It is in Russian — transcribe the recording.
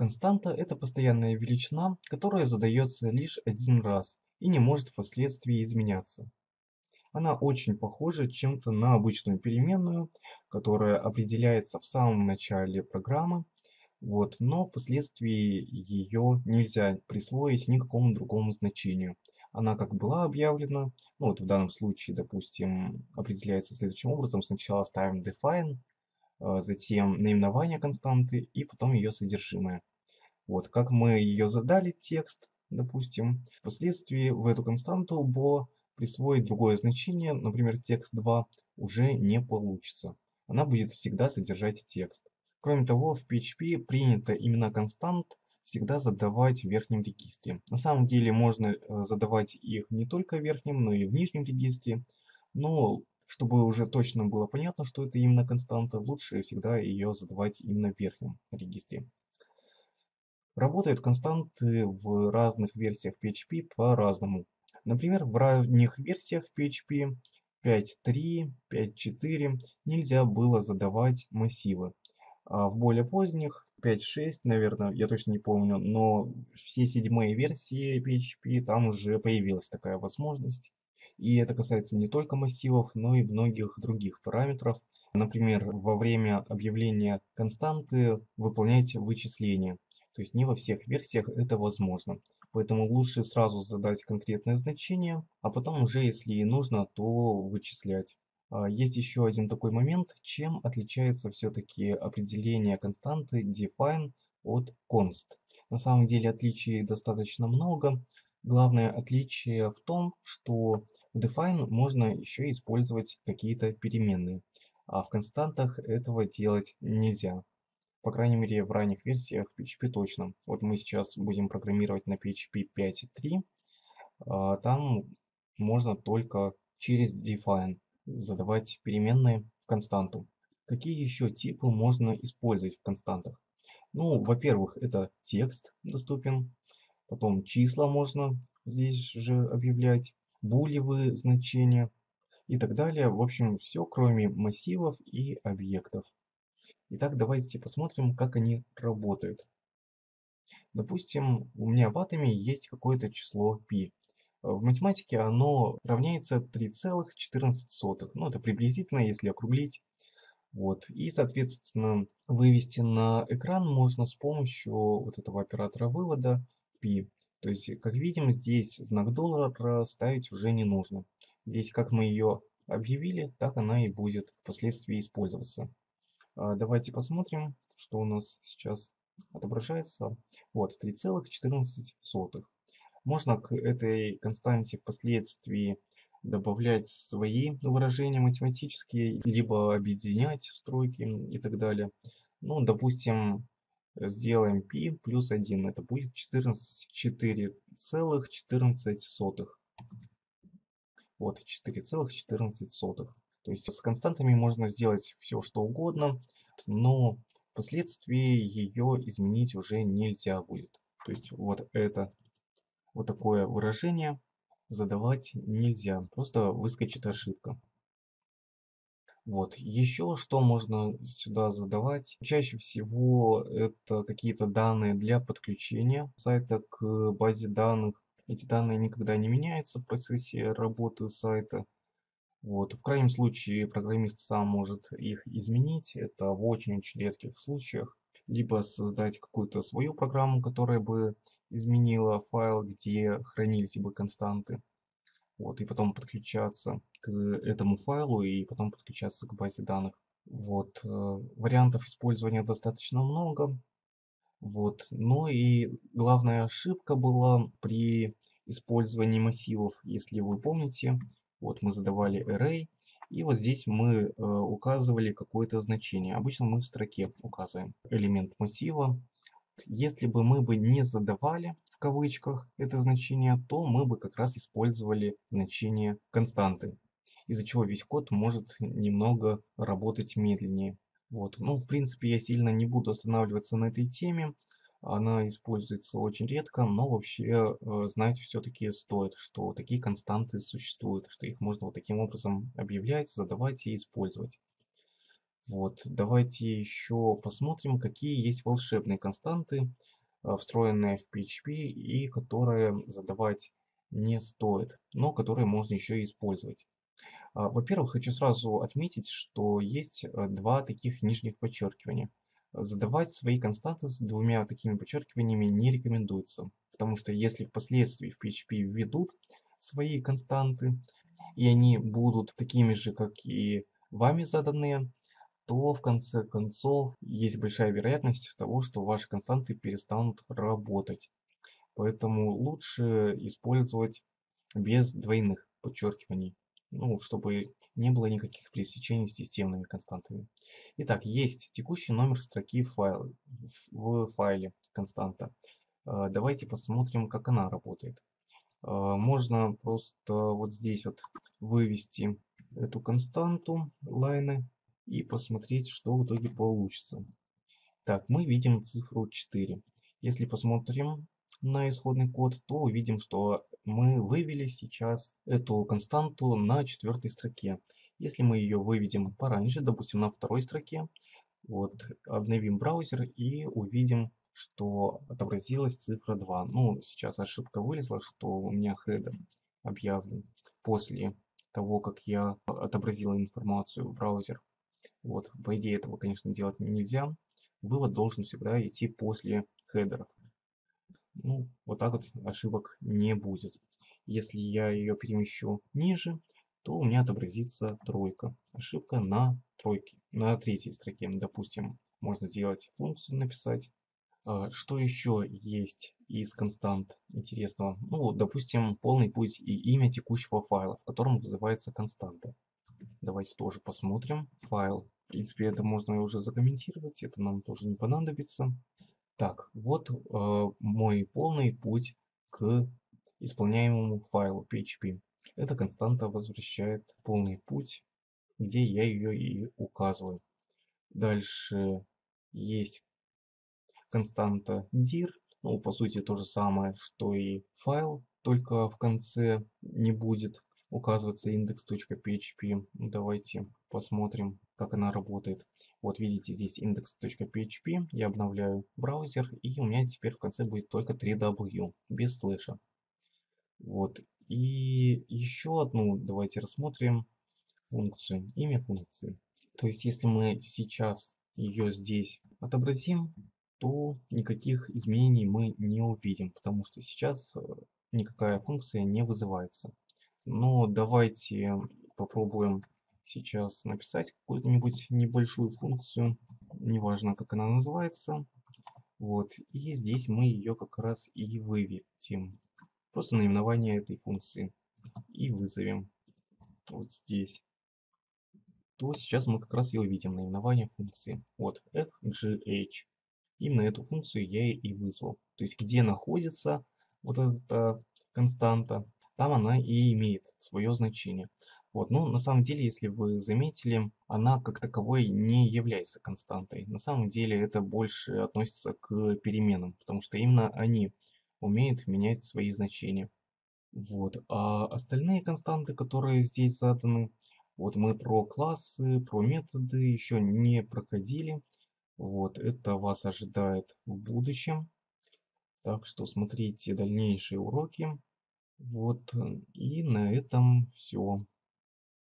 Константа– это постоянная величина, которая задается лишь один раз и не может впоследствии изменяться. Она очень похожа чем-то на обычную переменную, которая определяется в самом начале программы, вот, но впоследствии ее нельзя присвоить никакому другому значению. Она как была объявлена, ну вот в данном случае, допустим, определяется следующим образом. Сначала ставим define, а, затем наименование константы и потом ее содержимое. Вот, как мы ее задали, текст, допустим, впоследствии в эту константу bo присвоить другое значение, например, текст 2, уже не получится. Она будет всегда содержать текст. Кроме того, в PHP принято имена констант всегда задавать в верхнем регистре. На самом деле можно э, задавать их не только в верхнем, но и в нижнем регистре. Но чтобы уже точно было понятно, что это именно константа, лучше всегда ее задавать именно в верхнем регистре. Работают константы в разных версиях PHP по-разному. Например, в ранних версиях PHP 5.3, 5.4 нельзя было задавать массивы. А в более поздних 5.6, наверное, я точно не помню, но все седьмые версии PHP там уже появилась такая возможность. И это касается не только массивов, но и многих других параметров. Например, во время объявления константы выполнять вычисления. То есть не во всех версиях это возможно. Поэтому лучше сразу задать конкретное значение, а потом уже, если и нужно, то вычислять. А, есть еще один такой момент, чем отличается все-таки определение константы define от const. На самом деле отличий достаточно много. Главное отличие в том, что в define можно еще использовать какие-то переменные, а в константах этого делать нельзя. По крайней мере в ранних версиях PHP точно. Вот мы сейчас будем программировать на PHP 5.3. А, там можно только через define задавать переменные в константу. Какие еще типы можно использовать в константах? Ну, во-первых, это текст доступен, потом числа можно здесь же объявлять, булевые значения и так далее. В общем, все кроме массивов и объектов. Итак, давайте посмотрим, как они работают. Допустим, у меня в атоме есть какое-то число π. В математике оно равняется 3,14. Ну, это приблизительно, если округлить. Вот. И, соответственно, вывести на экран можно с помощью вот этого оператора вывода π. То есть, как видим, здесь знак доллара ставить уже не нужно. Здесь, как мы ее объявили, так она и будет впоследствии использоваться. А, давайте посмотрим, что у нас сейчас отображается. Вот, 3,14. Можно к этой константе впоследствии добавлять свои выражения математические, либо объединять строки и так далее. Ну, допустим, сделаем π плюс 1. Это будет 4,14. Вот, 4,14. То есть с константами можно сделать все, что угодно, но впоследствии ее изменить уже нельзя будет. То есть вот это вот такое выражение задавать нельзя, просто выскочит ошибка. Вот, еще что можно сюда задавать? Чаще всего это какие-то данные для подключения сайта к базе данных. Эти данные никогда не меняются в процессе работы сайта. Вот. В крайнем случае программист сам может их изменить. Это в очень-очень редких случаях. Либо создать какую-то свою программу, которая бы изменила файл, где хранились бы константы. Вот, и потом подключаться к этому файлу и потом подключаться к базе данных. Вот, э, вариантов использования достаточно много. Вот, но и главная ошибка была при использовании массивов, если вы помните. Вот мы задавали array, и вот здесь мы э, указывали какое-то значение. Обычно мы в строке указываем элемент массива, если бы мы бы не задавали в кавычках это значение, то мы бы как раз использовали значение константы, из-за чего весь код может немного работать медленнее. Вот. Ну, в принципе, я сильно не буду останавливаться на этой теме. Она используется очень редко, но вообще э, знать все-таки стоит, что такие константы существуют, что их можно вот таким образом объявлять, задавать и использовать. Вот, давайте еще посмотрим, какие есть волшебные константы. э, встроенные в PHP и которые задавать не стоит, но которые можно еще и использовать. А, во-первых, хочу сразу отметить, что есть э, два таких нижних подчеркивания. Задавать свои константы с двумя такими подчеркиваниями не рекомендуется, потому что если впоследствии в PHP введут свои константы, и они будут такими же, как и вами заданные, то в конце концов есть большая вероятность того, что ваши константы перестанут работать. Поэтому лучше использовать без двойных подчеркиваний ну, чтобы не было никаких пересечений с системными константами. Итак, есть текущий номер строки файла, в файле константа. А, давайте посмотрим, как она работает. А, можно просто вот здесь вот вывести эту константу лайны и посмотреть, что в итоге получится. Так, мы видим цифру 4. Если посмотрим на исходный код, то увидим, что мы вывели сейчас эту константу на четвертой строке. Если мы ее выведем пораньше, допустим, на второй строке, вот, обновим браузер и увидим, что отобразилась цифра 2. Ну, сейчас ошибка вылезла, что у меня header объявлен после того, как я отобразил информацию в браузер. Вот, по идее этого, конечно, делать нельзя. Вывод должен всегда идти после хедеров. Ну, вот так вот ошибок не будет. Если я ее перемещу ниже, то у меня отобразится тройка. Ошибка на тройке, на третьей строке. Допустим, можно сделать функцию написать. А, что еще есть из констант интересного? Ну, допустим, полный путь и имя текущего файла, в котором вызывается константа. Давайте тоже посмотрим. Файл. В принципе, это можно уже закомментировать, это нам тоже не понадобится. Так, вот э, мой полный путь к исполняемому файлу PHP. Эта константа возвращает полный путь, где я ее и указываю. Дальше есть константа dir, ну по сути то же самое, что и файл, только в конце не будет указываться index.php. Давайте посмотрим, как она работает. Вот видите, здесь index.php. Я обновляю браузер, и у меня теперь в конце будет только 3w, без слэша. Вот. И еще одну давайте рассмотрим функцию, имя функции. То есть, если мы сейчас ее здесь отобразим, то никаких изменений мы не увидим, потому что сейчас э, никакая функция не вызывается. Но давайте попробуем сейчас написать какую-нибудь небольшую функцию, неважно как она называется. Вот, и здесь мы ее как раз и выведем. Просто наименование этой функции. И вызовем вот здесь. То сейчас мы как раз и увидим наименование функции. Вот, fgh. Именно эту функцию я и вызвал. То есть где находится вот эта константа, там она и имеет свое значение. Вот, ну, на самом деле, если вы заметили, она как таковой не является константой. На самом деле это больше относится к переменам, потому что именно они умеют менять свои значения. Вот, а остальные константы, которые здесь заданы, вот мы про классы, про методы еще не проходили. Вот, это вас ожидает в будущем. Так что смотрите дальнейшие уроки. Вот, и на этом все.